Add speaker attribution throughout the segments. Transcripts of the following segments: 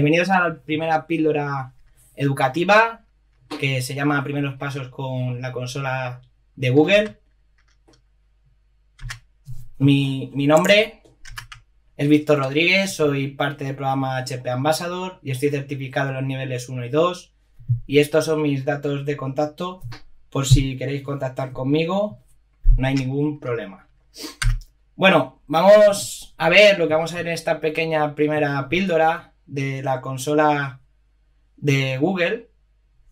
Speaker 1: Bienvenidos a la primera píldora educativa que se llama Primeros Pasos con la consola de Google. Mi, nombre es Víctor Rodríguez, soy parte del programa HP Ambassador y estoy certificado en los niveles 1 y 2. Y estos son mis datos de contacto por si queréis contactar conmigo, no hay ningún problema. Bueno, vamos a ver lo que vamos a ver en esta pequeña primera píldora de la consola de Google.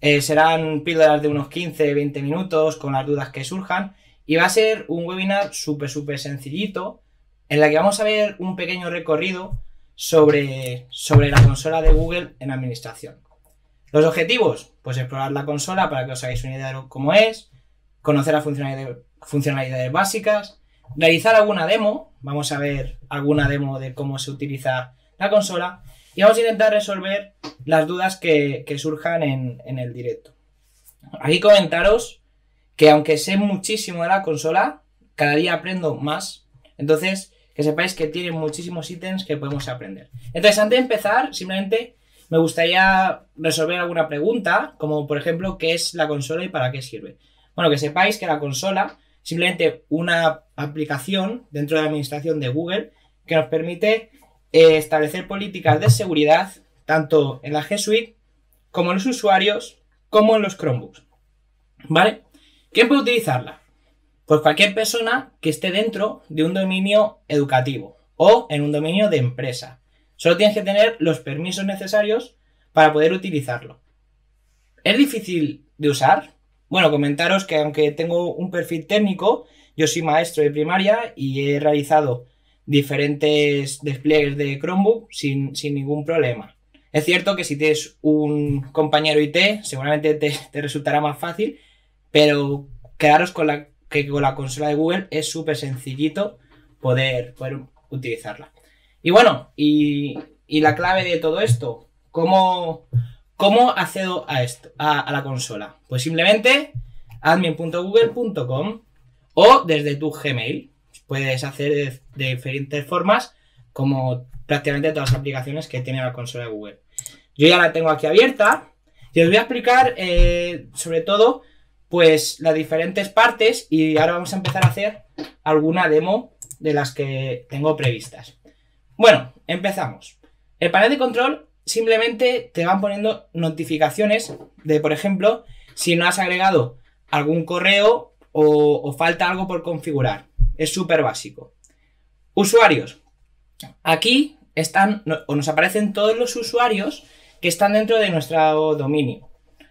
Speaker 1: Eh, serán píldoras de unos 15-20 minutos con las dudas que surjan y va a ser un webinar súper, súper sencillito en la que vamos a ver un pequeño recorrido sobre, sobre la consola de Google en administración. Los objetivos, pues explorar la consola para que os hagáis una idea de cómo es, conocer las funcionalidades, funcionalidades básicas, realizar alguna demo, vamos a ver alguna demo de cómo se utiliza la consola y vamos a intentar resolver las dudas que, surjan en, en, el directo. Aquí comentaros que aunque sé muchísimo de la consola, cada día aprendo más, entonces que sepáis que tiene muchísimos ítems que podemos aprender. Entonces, antes de empezar, simplemente me gustaría resolver alguna pregunta, como por ejemplo, ¿qué es la consola y para qué sirve? Bueno, que sepáis que la consola simplemente una aplicación dentro de la administración de Google que nos permite eh, establecer políticas de seguridad tanto en la G Suite como en los usuarios como en los Chromebooks. ¿Vale? ¿Quién puede utilizarla? Pues cualquier persona que esté dentro de un dominio educativo o en un dominio de empresa. Solo tienes que tener los permisos necesarios para poder utilizarlo. ¿Es difícil de usar? Bueno, comentaros que aunque tengo un perfil técnico, yo soy maestro de primaria y he realizado diferentes despliegues de Chromebook sin, ningún problema. Es cierto que si tienes un compañero IT, seguramente te, resultará más fácil, pero quedaros con la, que con la consola de Google es súper sencillito poder, poder utilizarla. Y bueno, y, la clave de todo esto, ¿cómo, cómo accedo a esto, a, la consola? Pues simplemente admin.google.com o desde tu Gmail. Puedes hacer de, diferentes formas, como prácticamente todas las aplicaciones que tiene la consola de Google. Yo ya la tengo aquí abierta y os voy a explicar eh, sobre todo pues las diferentes partes y ahora vamos a empezar a hacer alguna demo de las que tengo previstas. Bueno, empezamos. El panel de control simplemente te van poniendo notificaciones de, por ejemplo, si no has agregado algún correo o, falta algo por configurar. Es súper básico. Usuarios. Aquí están o nos aparecen todos los usuarios que están dentro de nuestro dominio.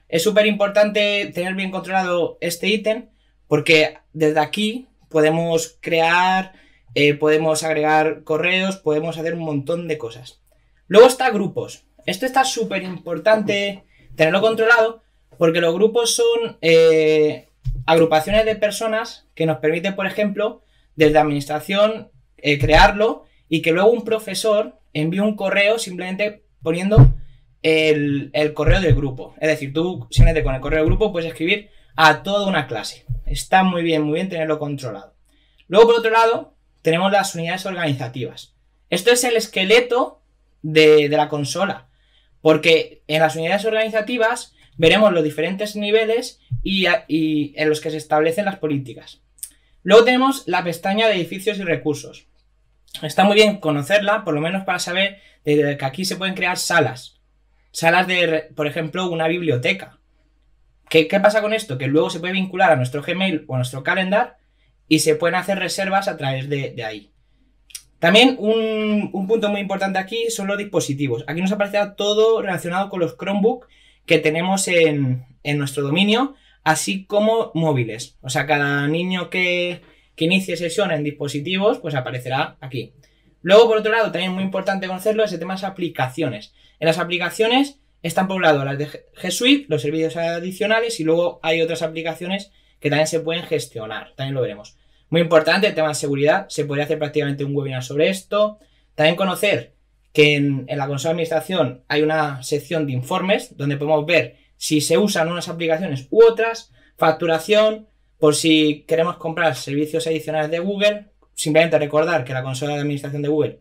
Speaker 1: Es súper importante tener bien controlado este ítem porque desde aquí podemos crear eh, podemos agregar correos, podemos hacer un montón de cosas. Luego está grupos. Esto está súper importante tenerlo controlado porque los grupos son eh, agrupaciones de personas que nos permiten, por ejemplo, desde administración eh, crearlo y que luego un profesor envíe un correo simplemente poniendo el, el, correo del grupo. Es decir, tú simplemente con el correo del grupo puedes escribir a toda una clase. Está muy bien, muy bien tenerlo controlado. Luego, por otro lado, tenemos las unidades organizativas. Esto es el esqueleto de, la consola, porque en las unidades organizativas veremos los diferentes niveles y, en los que se establecen las políticas. Luego tenemos la pestaña de edificios y recursos. Está muy bien conocerla, por lo menos para saber que aquí se pueden crear salas. Salas de, por ejemplo, una biblioteca. ¿Qué, ¿Qué, pasa con esto? Que luego se puede vincular a nuestro Gmail o a nuestro calendar y se pueden hacer reservas a través de, ahí. También un, punto muy importante aquí son los dispositivos. Aquí nos aparecerá todo relacionado con los Chromebook que tenemos en, nuestro dominio, así como móviles. O sea, cada niño que, que inicie sesión en dispositivos, pues aparecerá aquí. Luego, por otro lado, también muy importante conocerlo es el tema de las aplicaciones. En las aplicaciones están poblados las de G Suite, los servicios adicionales y luego hay otras aplicaciones que también se pueden gestionar, también lo veremos. Muy importante el tema de seguridad, se podría hacer prácticamente un webinar sobre esto. También conocer que en, la consola de administración hay una sección de informes donde podemos ver si se usan unas aplicaciones u otras, facturación, por si queremos comprar servicios adicionales de Google, simplemente recordar que la consola de administración de Google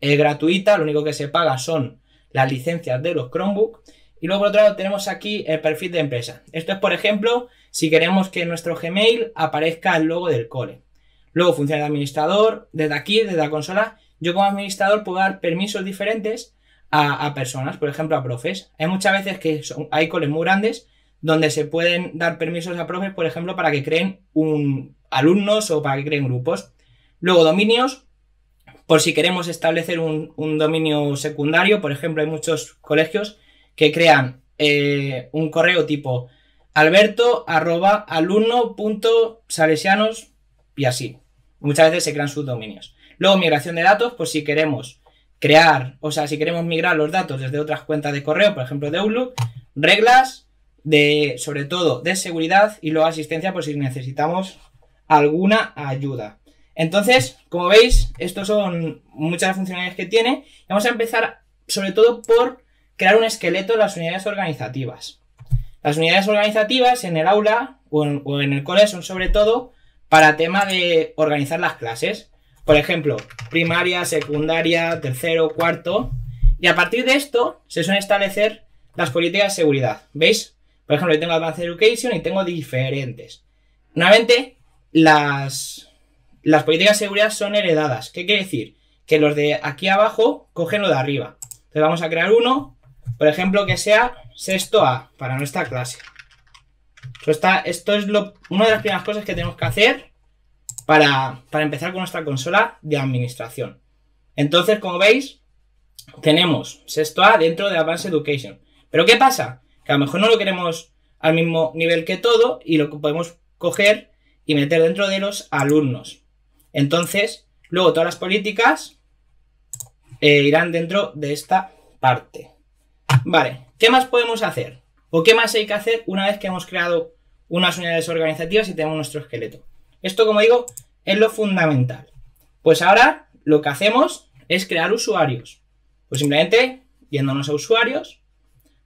Speaker 1: es gratuita, lo único que se paga son las licencias de los Chromebook. Y luego por otro lado tenemos aquí el perfil de empresa. Esto es, por ejemplo, si queremos que en nuestro Gmail aparezca el logo del cole. Luego función de administrador. Desde aquí, desde la consola, yo como administrador puedo dar permisos diferentes a, personas, por ejemplo a profes. Hay muchas veces que hay coles muy grandes donde se pueden dar permisos a profes, por ejemplo, para que creen un alumnos o para que creen grupos. Luego dominios, por si queremos establecer un, dominio secundario, por ejemplo, hay muchos colegios que crean eh, un correo tipo alberto arroba y así. Muchas veces se crean sus dominios. Luego migración de datos, pues si queremos crear, o sea, si queremos migrar los datos desde otras cuentas de correo, por ejemplo de Outlook, reglas de, sobre todo, de seguridad y luego asistencia por si necesitamos alguna ayuda. Entonces, como veis, estos son muchas funcionalidades que tiene. Vamos a empezar sobre todo por crear un esqueleto de las unidades organizativas. Las unidades organizativas en el aula o en, el cole son sobre todo para tema de organizar las clases. Por ejemplo, primaria, secundaria, tercero, cuarto. Y a partir de esto se suelen establecer las políticas de seguridad. ¿Veis? Por ejemplo, yo tengo Advanced Education y tengo diferentes. Nuevamente, las, las políticas de seguridad son heredadas. ¿Qué quiere decir? Que los de aquí abajo cogen lo de arriba. Entonces vamos a crear uno, por ejemplo, que sea sexto A para nuestra clase. esto es lo, una de las primeras cosas que tenemos que hacer para, para empezar con nuestra consola de administración. Entonces, como veis, tenemos sexto A dentro de Advanced Education. Pero ¿qué pasa? Que a lo mejor no lo queremos al mismo nivel que todo y lo podemos coger y meter dentro de los alumnos. Entonces, luego todas las políticas eh, irán dentro de esta parte. Vale, ¿qué más podemos hacer? ¿O qué más hay que hacer una vez que hemos creado unas unidades organizativas y tenemos nuestro esqueleto? Esto, como digo, es lo fundamental. Pues ahora lo que hacemos es crear usuarios. Pues simplemente, yéndonos a usuarios,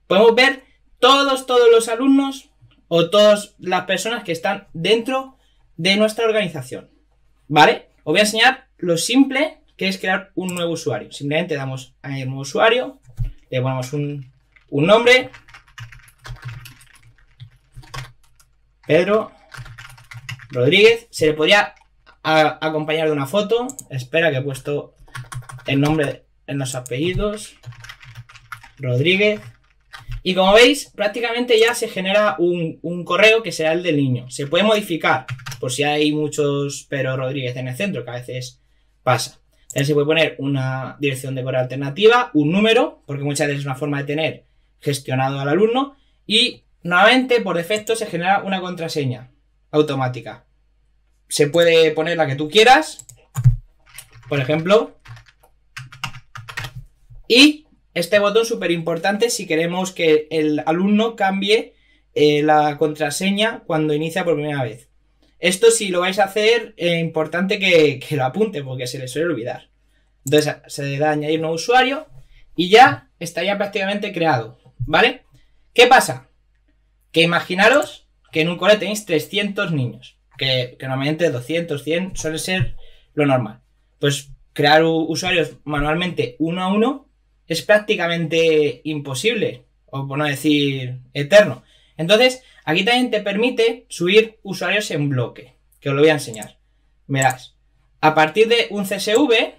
Speaker 1: podemos ver todos, todos los alumnos o todas las personas que están dentro de nuestra organización. ¿Vale? Os voy a enseñar lo simple que es crear un nuevo usuario. Simplemente damos a añadir nuevo usuario, le ponemos un, nombre. Pedro Rodríguez. Se le podría acompañar de una foto. Espera que he puesto el nombre en los apellidos. Rodríguez. Y como veis, prácticamente ya se genera un, un correo que será el del niño. Se puede modificar por si hay muchos Pero Rodríguez en el centro, que a veces pasa. También se puede poner una dirección de correo alternativa, un número, porque muchas veces es una forma de tener gestionado al alumno, y nuevamente por defecto se genera una contraseña automática. Se puede poner la que tú quieras, por ejemplo, y este botón súper importante si queremos que el alumno cambie eh, la contraseña cuando inicia por primera vez. Esto si lo vais a hacer, es importante que, lo apunte porque se le suele olvidar. Entonces se le da añadir nuevo usuario y ya estaría prácticamente creado, ¿vale? ¿Qué pasa? Que imaginaros que en un cole tenéis 300 niños, que, normalmente 200, 100 suele ser lo normal. Pues crear usuarios manualmente uno a uno es prácticamente imposible, o por no decir eterno. Entonces, Aquí también te permite subir usuarios en bloque, que os lo voy a enseñar. Verás, a partir de un CSV,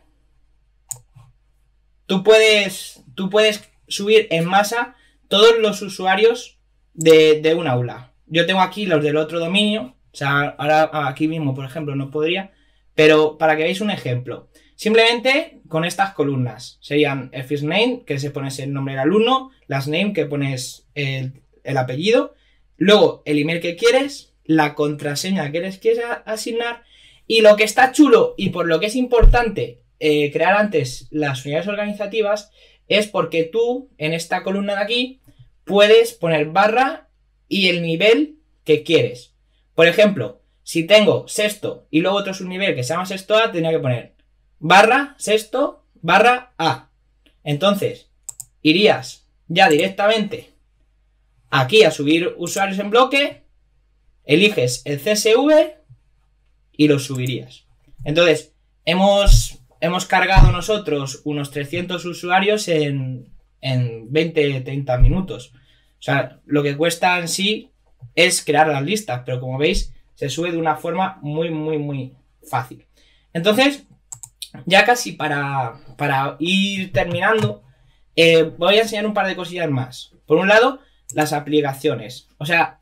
Speaker 1: tú puedes, tú puedes subir en masa todos los usuarios de, de un aula. Yo tengo aquí los del otro dominio, o sea, ahora aquí mismo, por ejemplo, no podría, pero para que veáis un ejemplo. Simplemente con estas columnas serían el first name, que se pones el nombre del alumno, last name, que pones el, el apellido, Luego, el email que quieres, la contraseña que quieres, quieres asignar y lo que está chulo y por lo que es importante eh, crear antes las unidades organizativas es porque tú en esta columna de aquí puedes poner barra y el nivel que quieres. Por ejemplo, si tengo sexto y luego otro subnivel que se llama sexto A, tendría que poner barra sexto barra A. Entonces, irías ya directamente aquí a subir usuarios en bloque, eliges el CSV y lo subirías. Entonces, hemos, hemos cargado nosotros unos 300 usuarios en, en 20-30 minutos. O sea, lo que cuesta en sí es crear las listas, pero como veis, se sube de una forma muy, muy, muy fácil. Entonces, ya casi para, para ir terminando, eh, voy a enseñar un par de cosillas más. Por un lado, las aplicaciones. O sea,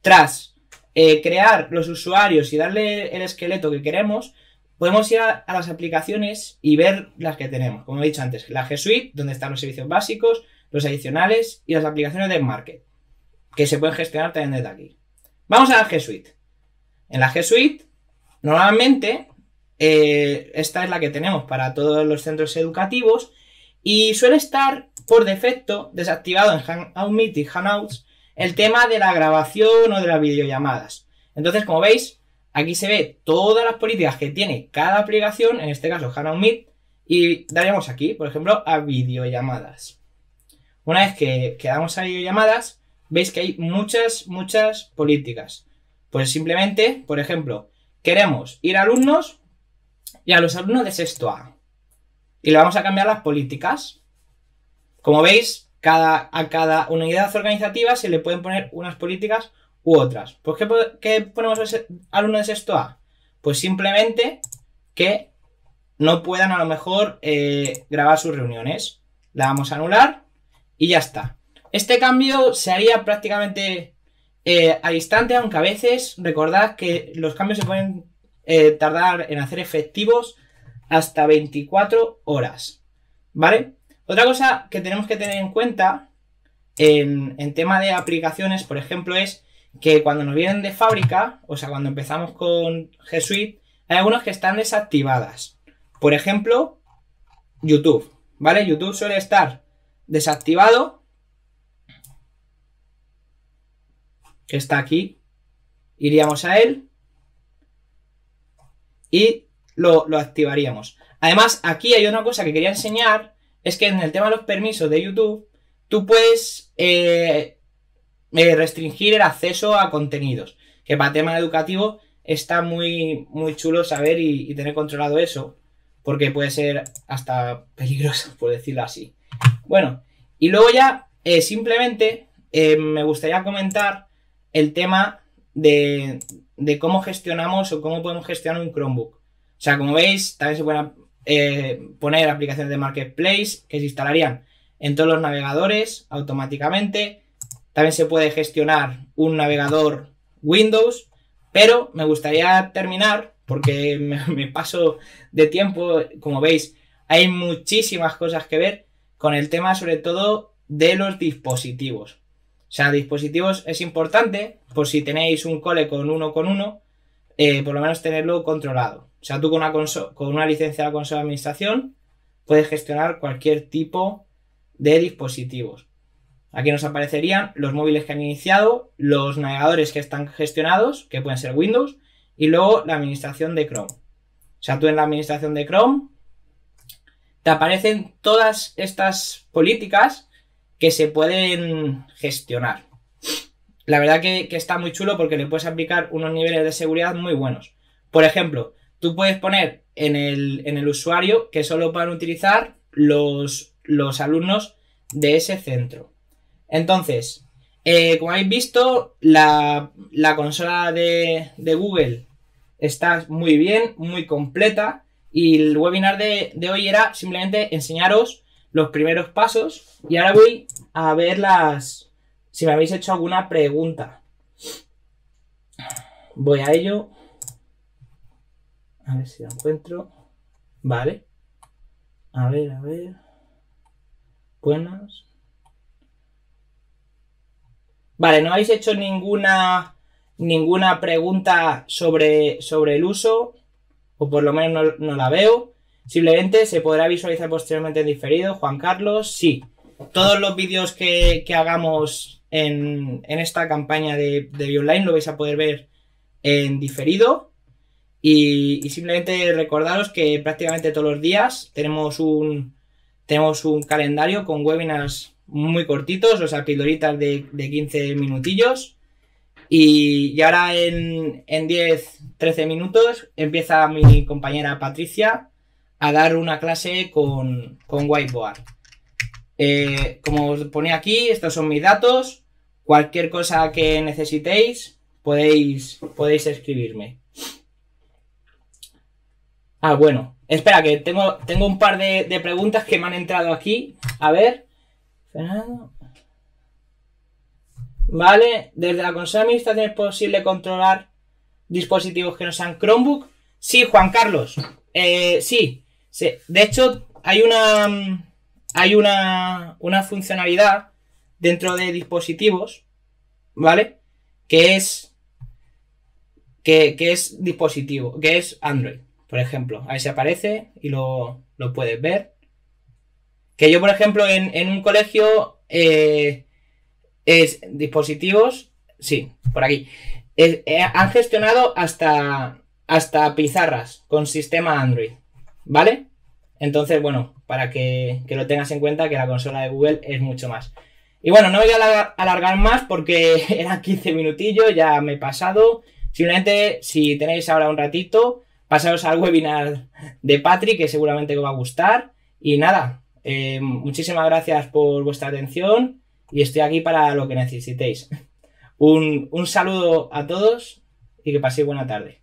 Speaker 1: tras eh, crear los usuarios y darle el esqueleto que queremos, podemos ir a, las aplicaciones y ver las que tenemos. Como he dicho antes, la G Suite, donde están los servicios básicos, los adicionales y las aplicaciones de Market, que se pueden gestionar también desde aquí. Vamos a la G Suite. En la G Suite, normalmente, eh, esta es la que tenemos para todos los centros educativos y suele estar por defecto desactivado en Hangout Meet y Hangouts el tema de la grabación o de las videollamadas. Entonces, como veis, aquí se ve todas las políticas que tiene cada aplicación, en este caso Hangout Meet, y daríamos aquí, por ejemplo, a videollamadas. Una vez que, quedamos a videollamadas, veis que hay muchas, muchas políticas. Pues simplemente, por ejemplo, queremos ir a alumnos y a los alumnos de sexto A. Y le vamos a cambiar las políticas. Como veis, cada, a cada unidad organizativa se le pueden poner unas políticas u otras. Pues, ¿qué, ponemos a alumno de sexto A? Pues simplemente que no puedan a lo mejor eh, grabar sus reuniones. La vamos a anular y ya está. Este cambio se haría prácticamente eh, al instante, aunque a veces recordad que los cambios se pueden eh, tardar en hacer efectivos hasta 24 horas. ¿Vale? Otra cosa que tenemos que tener en cuenta en, tema de aplicaciones, por ejemplo, es que cuando nos vienen de fábrica, o sea, cuando empezamos con G Suite, hay algunas que están desactivadas. Por ejemplo, YouTube, ¿vale? YouTube suele estar desactivado, que está aquí. Iríamos a él y lo, lo activaríamos. Además, aquí hay una cosa que quería enseñar es que en el tema de los permisos de YouTube, tú puedes eh, eh, restringir el acceso a contenidos. Que para tema educativo está muy, muy chulo saber y, tener controlado eso. Porque puede ser hasta peligroso, por decirlo así. Bueno, y luego ya eh, simplemente me gustaría comentar el tema de, de, cómo gestionamos o cómo podemos gestionar un Chromebook. O sea, como veis, también se pueden eh, poner aplicaciones de Marketplace que se instalarían en todos los navegadores automáticamente. También se puede gestionar un navegador Windows, pero me gustaría terminar porque me, paso de tiempo, como veis, hay muchísimas cosas que ver con el tema sobre todo de los dispositivos. O sea, dispositivos es importante por si tenéis un cole con uno con uno, eh, por lo menos tenerlo controlado. O sea, tú con una, con una licencia de la consola de administración puedes gestionar cualquier tipo de dispositivos. Aquí nos aparecerían los móviles que han iniciado, los navegadores que están gestionados, que pueden ser Windows, y luego la administración de Chrome. O sea, tú en la administración de Chrome te aparecen todas estas políticas que se pueden gestionar. La verdad que, que, está muy chulo porque le puedes aplicar unos niveles de seguridad muy buenos. Por ejemplo, tú puedes poner en el, usuario que solo puedan utilizar los, los alumnos de ese centro. Entonces, eh, como habéis visto, la, consola de, Google está muy bien, muy completa. Y el webinar de, de, hoy era simplemente enseñaros los primeros pasos. Y ahora voy a ver las. Si me habéis hecho alguna pregunta. Voy a ello. A ver si lo encuentro. Vale. A ver, a ver. Buenas. Vale, no habéis hecho ninguna ninguna pregunta sobre, sobre el uso, o por lo menos no, la veo. Simplemente se podrá visualizar posteriormente en diferido. Juan Carlos, sí. Todos los vídeos que, hagamos en, esta campaña de, de online lo vais a poder ver en diferido. Y, simplemente recordaros que prácticamente todos los días tenemos un, tenemos un calendario con webinars muy cortitos, o sea, pildoritas de, 15 minutillos. Y, ahora en, en 10, 13 minutos empieza mi compañera Patricia a dar una clase con, con Whiteboard. Eh, como os ponía aquí, estos son mis datos. Cualquier cosa que necesitéis, podéis, podéis escribirme. Ah, bueno. Espera, que tengo, tengo un par de, de preguntas que me han entrado aquí. A ver. Fernando. Vale, desde la consola administración es posible controlar dispositivos que no sean Chromebook. Sí, Juan Carlos. Eh, sí, sí. De hecho, hay una. Hay una, una funcionalidad dentro de dispositivos, ¿vale? Que es. Que, que es dispositivo, que es Android, por ejemplo. Ahí se aparece y lo, lo puedes ver. Que yo, por ejemplo, en, en un colegio eh, es dispositivos, sí, por aquí. Eh, eh, han gestionado hasta, hasta pizarras con sistema Android, ¿vale? Entonces, bueno, para que, que, lo tengas en cuenta que la consola de Google es mucho más. Y bueno, no voy a alargar más porque eran 15 minutillos, ya me he pasado. Simplemente, si tenéis ahora un ratito, pasaros al webinar de Patrick, que seguramente os va a gustar. Y nada, eh, muchísimas gracias por vuestra atención y estoy aquí para lo que necesitéis. Un, un saludo a todos y que paséis buena tarde.